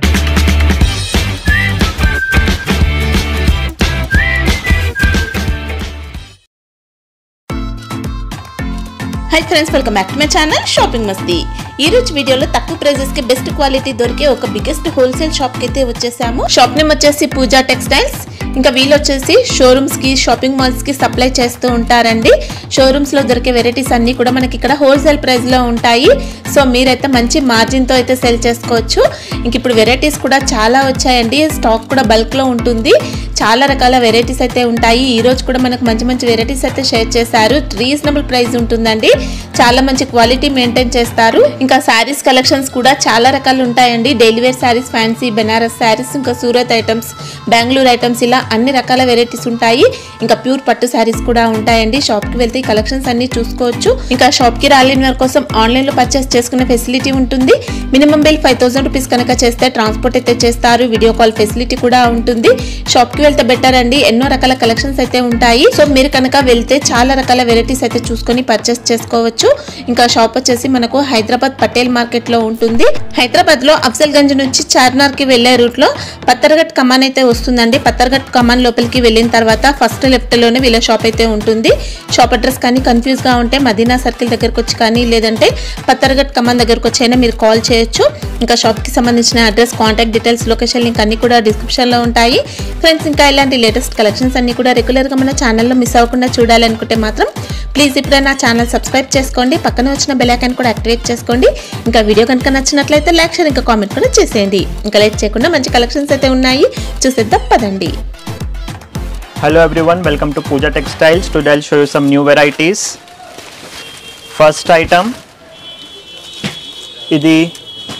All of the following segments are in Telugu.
you hi friends welcome back to my channel shopping మస్తీ ఈ రోజు వీడియోలో తక్కువ ప్రైజెస్కి బెస్ట్ క్వాలిటీ దొరికే ఒక బిగ్గెస్ట్ హోల్సేల్ షాప్కి అయితే వచ్చేసాము. షాప్ నేమ్ వచ్చేసి పూజా టెక్స్టైల్స్ ఇంకా వీళ్ళు వచ్చేసి షోరూమ్స్కి షాపింగ్ మాల్స్కి సప్లై చేస్తూ ఉంటారండి. షోరూమ్స్లో దొరికే వెరైటీస్ అన్ని కూడా మనకి ఇక్కడ హోల్సేల్ ప్రైస్లో ఉంటాయి. సో మీరైతే మంచి మార్జిన్తో అయితే సెల్ చేసుకోవచ్చు. ఇంక ఇప్పుడు వెరైటీస్ కూడా చాలా వచ్చాయండి. స్టాక్ కూడా బల్క్లో ఉంటుంది. చాలా రకాల వెరైటీస్ అయితే ఉంటాయి. ఈ రోజు కూడా మనకు మంచి మంచి వెరైటీస్ అయితే షేర్ చేశారు. రీజనబుల్ ప్రైస్ ఉంటుందండి. చాలా మంచి క్వాలిటీ మెయింటైన్ చేస్తారు. ఇంకా శారీస్ కలెక్షన్స్ కూడా చాలా రకాలు ఉంటాయండి. Daily wear saris fancy Banaras saris ఇంకా సూరత్ ఐటమ్స్ బెంగళూరు ఐటమ్స్ ఇలా అన్ని రకాల వెరైటీస్ ఉంటాయి. ఇంకా ప్యూర్ పట్టు శారీస్ కూడా ఉంటాయండి. షాప్కి వెళ్తే కలెక్షన్స్ అన్ని చూసుకోవచ్చు. ఇంకా షాప్కి రాలేని వారి కోసం ఆన్లైన్లో పర్చేస్ చేసుకునే ఫెసిలిటీ ఉంటుంది. Minimum bill five thousand rupees కనుక చేస్తే ట్రాన్స్పోర్ట్ అయితే చేస్తారు. వీడియో కాల్ ఫెసిలిటీ కూడా ఉంటుంది. షాప్కి వెళ్తే బెటర్ అండి. ఎన్నో రకాల కలెక్షన్స్ అయితే ఉంటాయి. సో మీరు కనుక వెళ్తే చాలా రకాల వెరైటీస్ అయితే చూసుకొని పర్చేస్ చేసుకోవచ్చు ఇంకా షాప్ వచ్చేసి మనకు హైదరాబాద్ పటేల్ మార్కెట్లో ఉంటుంది. హైదరాబాద్లో అఫ్జల్ గంజ్ నుంచి చార్నార్కి వెళ్ళే రూట్లో పత్తర్ఘట్ కమాన్ అయితే వస్తుందండి. పత్తర్ఘట్ కమాన్ లోపలికి వెళ్ళిన తర్వాత ఫస్ట్ లెఫ్ట్లోనే వీళ్ళ షాప్ అయితే ఉంటుంది. షాప్ అడ్రస్ కానీ కన్ఫ్యూజ్గా ఉంటే మదీనా సర్కిల్ దగ్గరకు వచ్చి కానీ లేదంటే పత్తర్ఘట్ కమాన్ దగ్గరకు వచ్చి అయినా మీరు కాల్ చేయొచ్చు. ఇంకా షాప్కి సంబంధించిన address contact details location link అన్ని కూడా డిస్క్రిప్షన్లో ఉంటాయి. ఫ్రెండ్స్ ఇంకా ఇలాంటి లేటెస్ట్ కలెక్షన్స్ అన్ని కూడా రెగ్యులర్గా మన ఛానల్లో మిస్ అవ్వకుండా చూడాలనుకుంటే మాత్రం ప్లీజ్ ఇప్పుడే నా ఛానల్ సబ్స్క్రైబ్ చేసుకోండి. పక్కన వచ్చిన బెల్ ఐకాన్ కూడా యాక్టివేట్ చేసుకోండి. ఇంకా వీడియో కనుక నచ్చినట్లయితే లైక్ షేర్ ఇంకా కామెంట్ కూడా చేసేయండి. ఇంకా లేట్ చేయకుండా మంచి కలెక్షన్స్ అయితే ఉన్నాయి. చూసేద్దాం పదండి. Everyone, welcome to Pooja Textiles. Today I'll show you some new varieties. First item, ఇది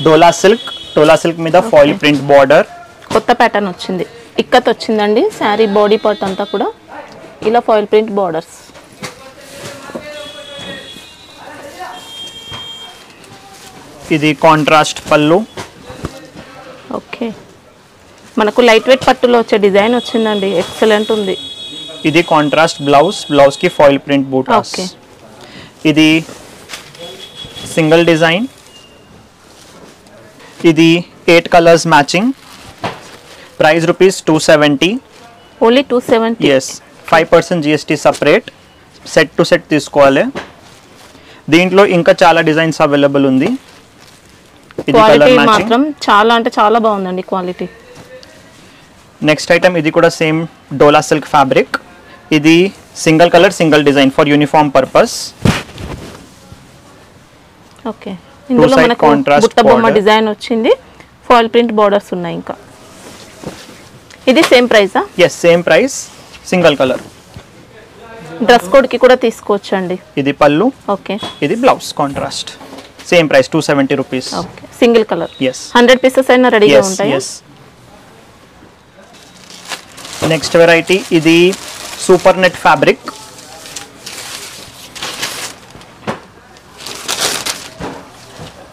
డోలా సిల్క్ డోలా సిల్క్ మీద ఫాయిల్ ప్రింట్ బార్డర్ కొత్త ప్యాటర్న్ వచ్చింది. ఇక్కత్ వచ్చిందండి శారీ బాడీ పార్ట్ అంతా కూడా. ఇలా ఫాయిల్ ప్రింట్ బార్డర్స్ ఇది కాంట్రాస్ట్ పళ్ళు. ఓకే. మనకు లైట్ వెయిట్ పట్టులో వచ్చే డిజైన్ వచ్చిందండి. ఎక్సలెంట్ ఉంది. ఇది కాంట్రాస్ట్ బ్లౌజ్ బ్లౌజ్కి ఫాయిల్ ప్రింట్ బూటాస్. Okay. ఇది సింగిల్ డిజైన్ ఇది eight colours matching price rupees two seventy only two seventy yes five percent GST separate set to set తీసుకోవాలి. దీంట్లో ఇంకా చాలా డిజైన్స్ అవైలబుల్ ఉంది. క్వాలిటీ మాత్రం చాలా అంటే చాలా బాగుందండి క్వాలిటీ నెక్స్ట్ ఐటమ్ ఇది కూడా సేమ్ డోలా సిల్క్ ఫ్యాబ్రిక్ ఇది single colour single design for uniform purpose okay ఇందులో మనకు బుట్ట బొమ్మ. డిజైన్ వచ్చింది. ఫాయిల్ ప్రింట్ బార్డర్స్ ఉన్నాయి ఇంకా. ఇది same ప్రైసా yes same price single colour dress కూడా తీసుకోవచ్చు అండి ఇది పళ్ళు. ఓకే ఇది blouse contrast same price two seventy rupees okay single colour. Hundred pieces అయినా రెడీగా ఉంటాయి? నెక్స్ట్ వెరైటీ ఇది సూపర్ నెట్ ఫ్యాబ్రిక్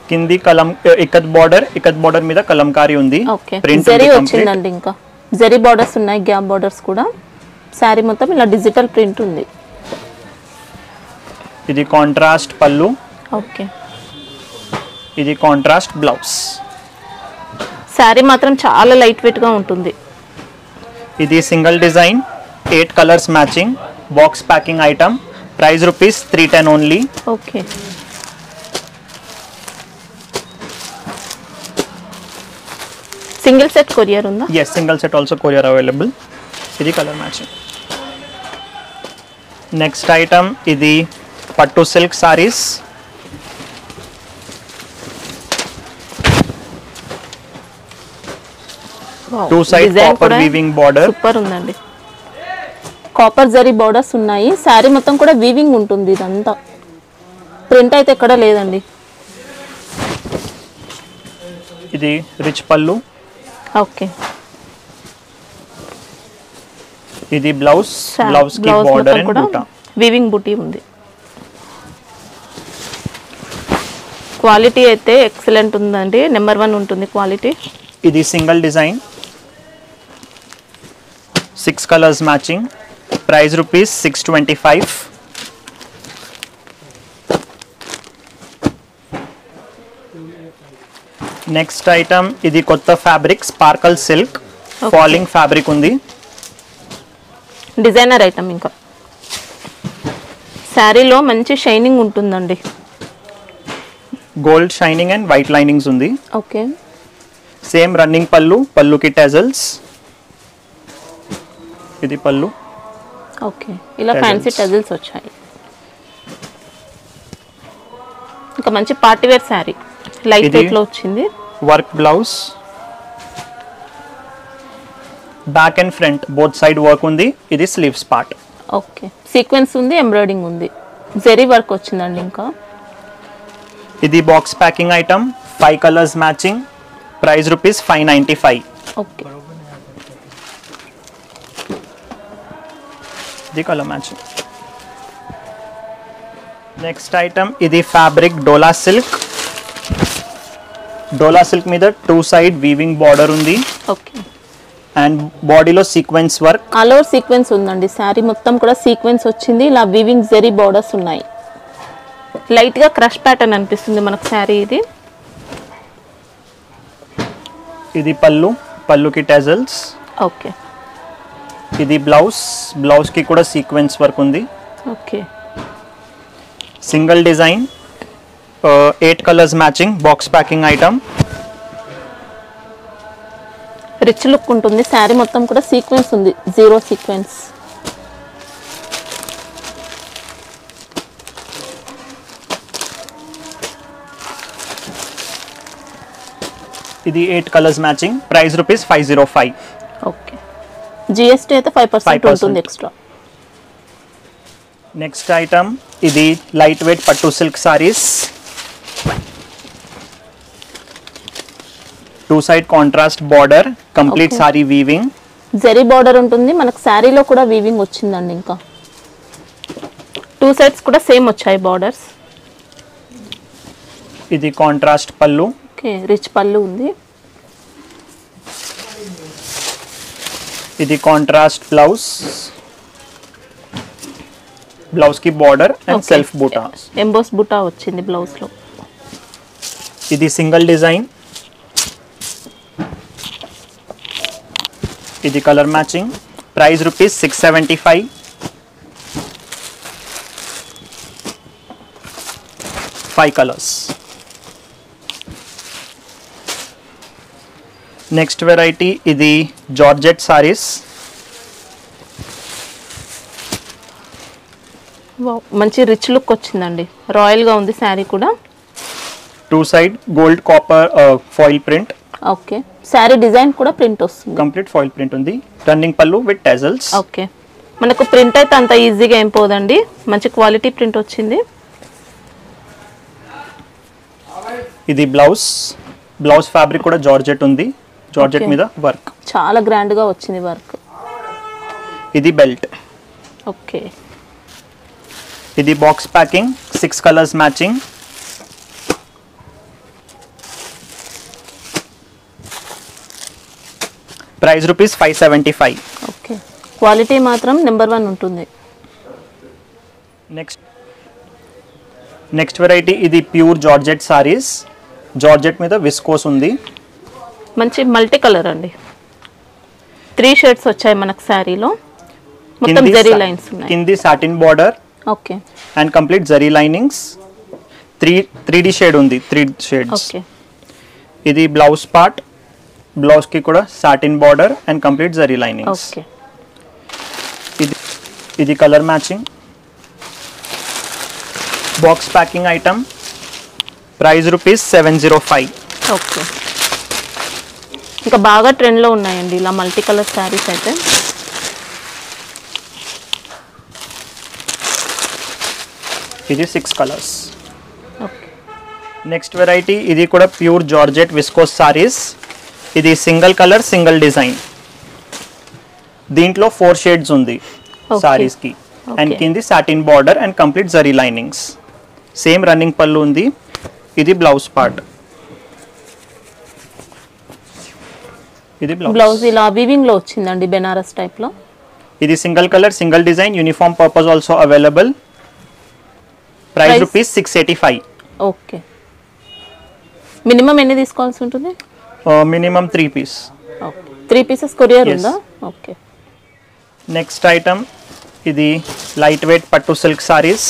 కింది కలం ఇక్కత్ బార్డర్ ఇక్కత్ బార్డర్ మీద కలంకారీ ఉంది. ప్రింట్ వచ్చిందండి ఇంకా. జరీ బార్డర్స్ ఉన్నాయి గ్యాప్ బార్డర్స్ కూడా. శారీ మొత్తం ఇలా డిజిటల్ ప్రింట్ ఉంది. ఇది కాంట్రాస్ట్ పళ్ళు. ఓకే. ఇది కాంట్రాస్ట్ బ్లౌజ్ శారీ మాత్రం చాలా లైట్ వెయిట్గా ఉంటుంది. ఇది single design eight colours matching box packing item price rupees three ten only okay single set courier ఉందా? Yes single set also courier available ఇది కలర్ మ్యాచింగ్ నెక్స్ట్ ఐటమ్ ఇది pattu silk saris two side copper weaving border super ఉందండి. కాపర్ జరీ బార్డర్స్ ఉన్నాయి. శారీ మొత్తం కూడా వీవింగ్ ఉంటుంది ఇదంతా. ప్రింట్ అయితే ఎక్కడ లేదండి. ఇది రిచ్ పళ్ళు ఓకే ఇది బ్లౌజ్ బ్లౌజ్కి border and buta weaving buti ఉంది. క్వాలిటీ అయితే ఎక్సలెంట్ ఉందండి. నెంబర్ వన్ ఉంటుంది క్వాలిటీ ఇది single design six colours matching. Price rupees six twenty five. Next item ఇది కొత్త fabric sparkle silk. Falling fabric ఉంది. డిజైనర్ ఐటమ్ ఇంకా. శారీలో మంచి షైనింగ్ ఉంటుందండి. Gold shining and white linings ఉంది. ఓకే. సేమ్ రన్నింగ్ పళ్ళు పళ్ళుకి టెజల్స్. ఇది పళ్ళు. ఓకే. ఇలా. ఫ్యాన్సీ టజిల్స్ వచ్చాయి. ఇంకా మంచి పార్టీ వేర్ శారీ. లైట్ వెయిట్లో వచ్చింది. Work blouse back and front both side work ఉంది. ఇది స్లీవ్స్ పార్ట్ ఓకే. సీక్వెన్స్ ఉంది ఎంబ్రాయిడింగ్ ఉంది. జెరీ వర్క్ వచ్చిందండి ఇంకా. ఇది box packing item five colours matching price rupees five ninety five okay. Colour matching next item ఇది fabric Dola silk Dola silk మీద టూ సైడ్ వీవింగ్ బార్డర్ ఉంది. అండ్ బాడీలో సీక్వెన్స్ వర్క్ ఓవర్ సీక్వెన్స్ ఉందండి. శారీ మొత్తం కూడా సీక్వెన్స్ వచ్చింది. ఇలా వీవింగ్ జెరీ బార్డర్స్ ఉన్నాయి. లైట్గా క్రష్ ప్యాటర్న్ అనిపిస్తుంది మనకు శారీ ఇది. ఇది పళ్ళు. పళ్ళుకి టెజల్స్ ఓకే ఇది బ్లౌజ్. బ్లౌజ్కి కూడా సీక్వెన్స్ వర్క్ ఉంది. Okay. Single design. Eight colours matching box packing item. Rich look ఉంటుంది. శారీ మొత్తం కూడా సీక్వెన్స్ ఉంది. Zero sequence. ఇది eight colours matching. Price rupees five zero five. Okay. GST అయితే ఫైవ్ పర్సెంట్ 5% ఉంటుంది ఎక్స్ట్రా నెక్స్ట్ ఐటమ్ ఇది light weight pattu silk saris two side contrast border complete. Sari weaving zari border ఉంటుంది మనకు శారీలో కూడా వీవింగ్ వచ్చిందండి ఇంకా. టూ సైడ్స్ కూడా సేమ్ వచ్చాయి బార్డర్స్ ఇది కాంట్రాస్ట్ పళ్ళు. ఓకే రిచ్ పళ్ళు ఉంది. ఇది కాంట్రాస్ట్ బ్లౌజ్ బ్లౌజ్కి బార్డర్ అండ్ సెల్ఫ్ బూటా ఎంబోస్ బుటా వచ్చింది బ్లౌజ్లో. ఇది సింగిల్ డిజైన్ ఇది colour matching price rupees six seventy five five colours next variety ఇది జార్జెట్ సారీస్ మంచి రిచ్ లుక్ వచ్చిందండి. రాయల్గా ఉంది శారీ కూడా. Two side gold copper foil print okay sari design కూడా ప్రింట్ వస్తుంది. కంప్లీట్ ఫాయిల్ ప్రింట్ ఉంది. టర్నింగ్ పళ్ళు విత్ టెజల్స్ ఓకే మనకు ప్రింట్ అయితే అంత ఈజీగా ఏం పోదండి. మంచి క్వాలిటీ ప్రింట్ వచ్చింది. ఇది బ్లౌజ్ బ్లౌజ్ ఫ్యాబ్రిక్ కూడా జార్జెట్ ఉంది. జార్జెట్. మీద? వర్క్ చాలా గ్రాండ్గా వచ్చింది వర్క్. ఇది బెల్ట్. ఓకే ఇది box packing six colours matching. Price rupees five seventy five. Okay quality మాత్రం నెంబర్ వన్ ఉంటుంది. నెక్స్ట్ నెక్స్ట్ వెరైటీ ఇది ప్యూర్ జార్జెట్ సారీస్. జార్జెట్ మీద విస్కోస్ ఉంది. మంచి మల్టీ కలర్ అండి. త్రీ షేడ్స్ వచ్చాయి మనకు శారీలో. మొత్తం జెరీ లైన్స్ ఉన్నాయి. కింది satin border okay. And complete zari linings three three D shade ఉంది త్రీ షేడ్స్ ఓకే. ఇది బ్లౌజ్ పార్ట్ బ్లౌజ్కి కూడా satin border and complete zari linings okay. ఇది ఇది colour matching box packing item price rupees seven zero five okay. ఇంకా బాగా ట్రెండ్లో ఉన్నాయండి. ఇలా మల్టీ కలర్ శారీస్ అయితే. ఇది six colours okay next variety ఇది కూడా ప్యూర్ జార్జెట్ విస్కోస్ సారీస్ ఇది సింగిల్ కలర్ సింగిల్ డిజైన్ దీంట్లో ఫోర్ షేడ్స్ ఉంది Okay. సారీస్కి. అండ్. కింది satin border and complete zari linings same running పళ్ళు ఉంది. ఇది బ్లౌజ్ పార్ట్ ఇది బ్లౌజ్ ఇలా వీవింగ్లో వచ్చిందండి బెనారస్ టైప్లో. ఇది single colour single design uniform purpose also available price? Rupees six eighty five okay minimum ఎన్ని తీసుకోవాల్సి ఉంటుంది? Minimum three piece okay three pieces courier. ఉందా? ఓకే నెక్స్ట్ ఐటమ్ ఇది light weight pattu silk saris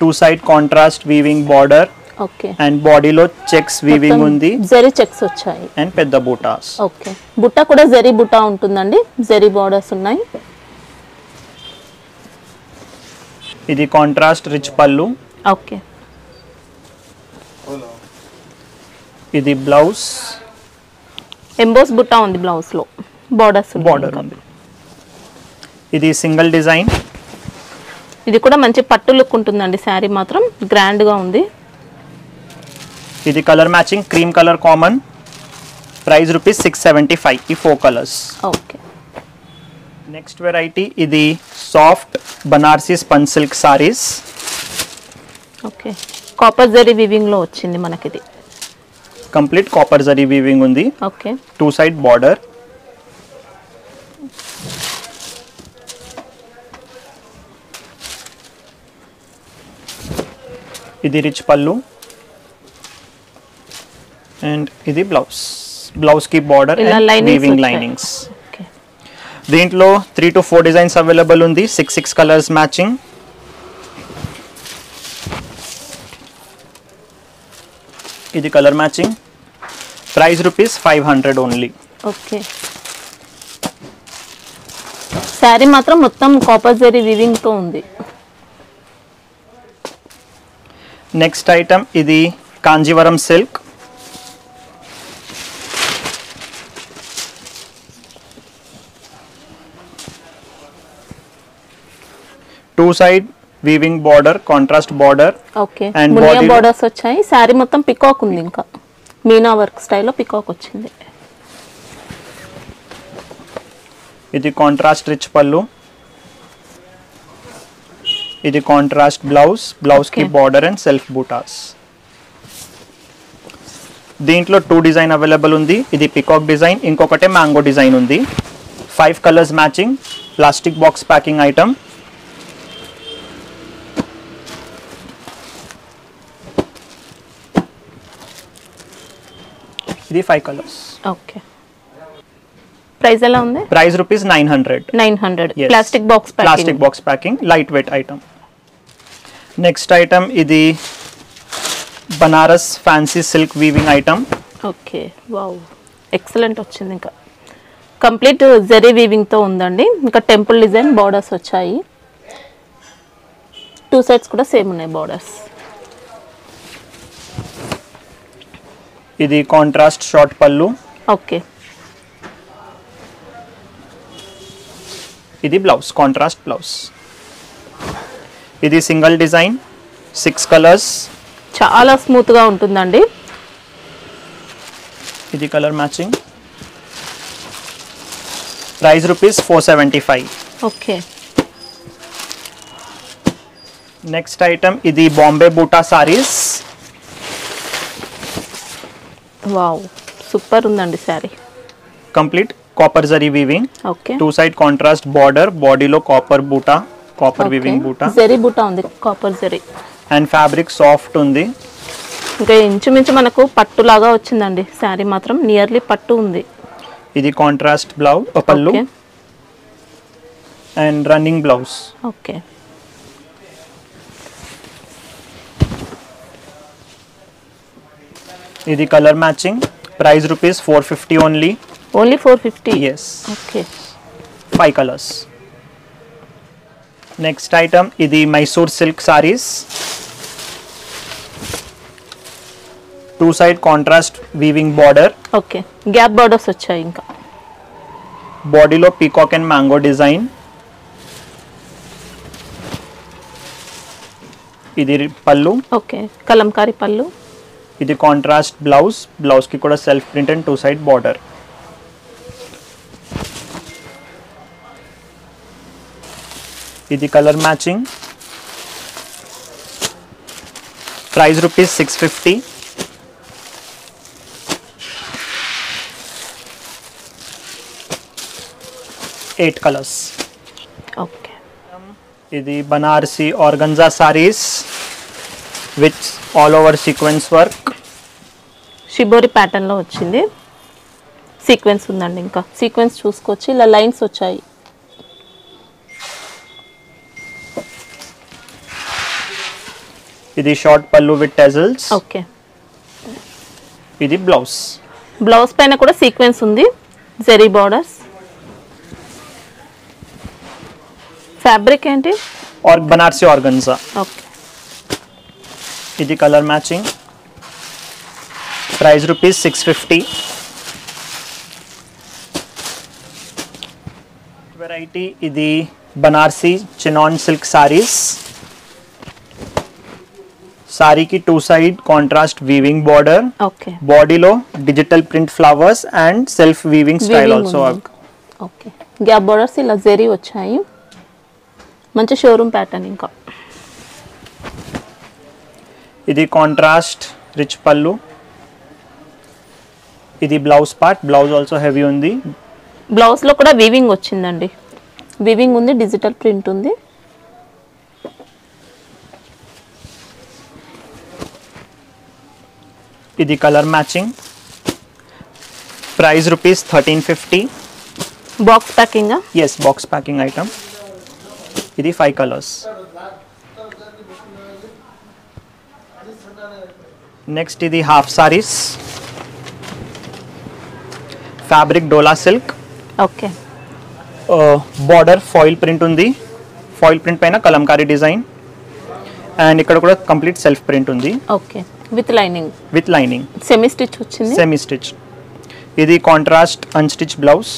two side contrast weaving border and బాడీలో చెక్స్ వీవింగ్ ఉంది. జరీ చెక్స్ వచ్చాయి. అండ్ పెద్ద బూటాస్. ఓకే బుట్ట కూడా జరీ బుట్ట ఉంటుందండి. జరీ బార్డర్స్ ఉన్నాయి. ఇది కాంట్రాస్ట్ రిచ్ పళ్ళు ఓకే ఇది బ్లౌజ్ ఎంబోస్ బుట్ట ఉంది బ్లౌజ్లో. బార్డర్స్ బార్డర్ ఉంది. ఇది సింగిల్ డిజైన్ ఇది కూడా మంచి పట్టు లుక్ ఉంటుందండి. శారీ మాత్రం గ్రాండ్గా ఉంది. ఇది colour matching cream colour common price rupees six seventy five ఈ four colours okay next variety ఇది soft Banarasi spun silk saris okay copper zari వివింగ్లో వచ్చింది మనకి ఇది కంప్లీట్ కాపర్ జరీ వీవింగ్ ఉంది. ఓకే టూ సైడ్ బార్డర్ ఇది రిచ్ పళ్ళు అండ్ ఇది బ్లౌజ్. బ్లౌజ్కి బార్డర్ వీవింగ్. లైనింగ్స్ దీంట్లో three to four designs available ఉంది. సిక్స్ సిక్స్ కలర్స్ మ్యాచింగ్ ఇది colour matching price rupees five hundred only okay sari మాత్రం మొత్తం కాపర్ జరీ వివింగ్తో ఉంది. నెక్స్ట్ ఐటమ్ ఇది Kanjeevaram silk two side weaving border contrast border okay. Borders వచ్చాయి. శారీ మొత్తం పికాక్ ఉంది ఇంకా. మీనా వర్క్ స్టైల్లో పికాక్ వచ్చింది. ఇది కాంట్రాస్ట్ రిచ్ పళ్ళు. ఇది కాంట్రాస్ట్ బ్లౌజ్ బ్లౌజ్కి. బార్డర్ అండ్ సెల్ఫ్ బూటాస్ దీంట్లో టూ డిజైన్ అవైలబుల్ ఉంది. ఇది పికాక్ డిజైన్ ఇంకొకటే మ్యాంగో డిజైన్ ఉంది. Five colours matching plastic box packing item ఇది ఫైవ్ కలర్స్ ఓకే ప్రైస్ ఎలా ఉంది? Price rupees nine hundred nine hundred. Plastic box plastic box packing light weight item next item ఇది Banaras fancy silk weaving item okay wow excellent వచ్చింది ఇంకా. కంప్లీట్ జరీ వీవింగ్తో ఉందండి. ఇంకా టెంపుల్ డిజైన్ బార్డర్స్ వచ్చాయి. టూ సైడ్స్ కూడా సేమ్ ఉన్నాయి బార్డర్స్ ఇది కాంట్రాస్ట్ షార్ట్ పళ్ళు. ఓకే. ఇది బ్లౌజ్ కాంట్రాస్ట్ బ్లౌజ్ ఇది సింగిల్ డిజైన్ సిక్స్ కలర్స్ చాలా స్మూత్గా ఉంటుందండి. ఇది colour matching price rupees four seventy five okay. Next item ఇది బాంబే బూటా సారీస్ వావ్ సూపర్ ఉందండి sari. Complete copper zari weaving okay. Two side contrast border బాడీలో copper buta copper weaving buta. Zari buta ఉంది copper zari. And fabric soft ఉంది. ఇంకా ఇంచుమించు మనకు పట్టు లాగా వచ్చిందండి శారీ మాత్రం నియర్లీ పట్టు ఉంది. ఇది contrast blouse pallu and running blouse okay. ఇది colour matching price rupees four fifty only only four fifty yes okay five colours next item ఇది Mysore silk saris two side contrast weaving border okay gap borders వచ్చాయి ఇంకా. బాడీలో పీకాక్ అండ్ మ్యాంగో డిజైన్ ఇది పళ్ళు. ఓకే కలంకారీ పళ్ళు. ఇది కాంట్రాస్ట్ బ్లౌజ్ బ్లౌజ్కి కూడా self print and two side border ఇది colour matching price rupees six fifty eight colours okay ఇది Banarasi organza saris with all over sequence work shibori ప్యాటర్న్లో వచ్చింది సీక్వెన్స్ ఉందండి ఇంకా సీక్వెన్స్ చూసుకోవచ్చు ఇలా లైన్స్ వచ్చాయి ఇది short pallu with tassels okay ఇది బ్లౌజ్ బ్లౌజ్ పైన కూడా సీక్వెన్స్ ఉంది జెరీ బార్డర్స్ ఫ్యాబ్రిక్ ఏంటి ఆర్ బనార్సీ ఆర్గన్జా ఓకే ఇది colour matching price rupees six fifty. Variety ఇది బనార్సీ చినాన్ సిల్క్ సారీస్. సారీకి two side contrast weaving border బాడీలో digital print flowers and self weaving style also okay. Gap borders ఇలా జెరీ వచ్చాయి. మంచి షోరూమ్ ప్యాటర్న్ ఇంకా. ఇది కాంట్రాస్ట్ రిచ్ పళ్ళు ఇది blouse part blouse also heavy ఉంది. బ్లౌజ్లో కూడా వీవింగ్ వచ్చిందండి. వీవింగ్ ఉంది డిజిటల్ ప్రింట్ ఉంది. ఇది colour matching price rupees thirteen fifty box packing yes box packing item ఇది ఫైవ్ కలర్స్ నెక్స్ట్ ఇది half saris fabric dola silk okay border foil print ఉంది. ఫాయిల్ ప్రింట్ పైన కలంకారీ డిజైన్ అండ్ ఇక్కడ కూడా కంప్లీట్ సెల్ఫ్ ప్రింట్ ఉంది. Okay with lining with lining semi stitch వచ్చింది? సెమీ స్టిచ్ ఇది కాంట్రాస్ట్ అన్స్టిచ్ బ్లౌజ్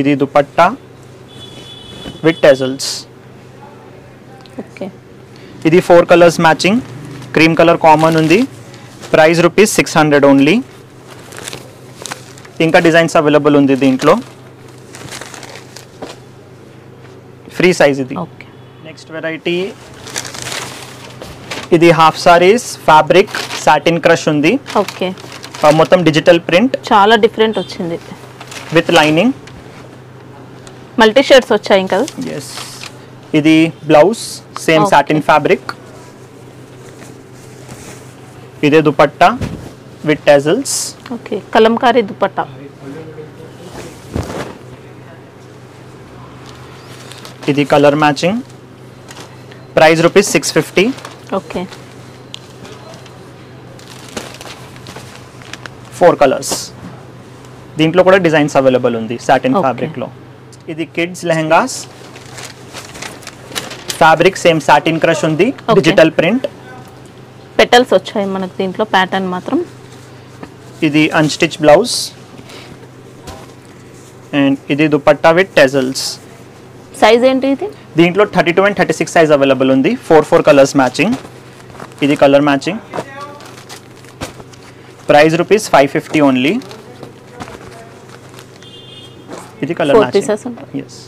ఇది దుపట్టా విత్ టెజల్స్ ఓకే ఇది four colours matching cream colour common ఉంది. Price rupees six hundred only ఇంకా డిజైన్స్ అవైలబుల్ ఉంది దీంట్లో. ఫ్రీ సైజ్ ఇది. నెక్స్ట్ వెరైటీ ఇది half saris fabric satin crush ఉంది. ఓకే. మొత్తం డిజిటల్ ప్రింట్ చాలా డిఫరెంట్ వచ్చింది. విత్ లైనింగ్ మల్టీ షేడ్స్ వచ్చాయి కదా? ఎస్ ఇది బ్లౌజ్ సేమ్. సాటిన్ ఫ్యాబ్రిక్ ఇదే dupatta with tassels okay. Kalamkari dupatta. ఇది colour matching. Price rupees six fifty. Okay. Four colours దీంట్లో కూడా డిజైన్స్ అవైలబుల్ ఉంది సాటిన్. ఫ్యాబ్రిక్లో. ఇది kids lehengas. Fabric same satin crush ఉంది. డిజిటల్ ప్రింట్ పెటల్స్ వచ్చాయి మనకు దీంట్లో ప్యాటర్న్ మాత్రం. ఇది అన్స్టిచ్ బ్లౌజ్ అండ్ ఇది దుపట్టా విత్ టెజల్స్ సైజ్ ఏంటి ఇది? దీంట్లో thirty two and thirty six size available ఉంది. ఫోర్ ఫోర్ కలర్స్ మ్యాచింగ్ ఇది colour matching price rupees five fifty only ఇది కలర్ మ్యాచింగ్. ఎస్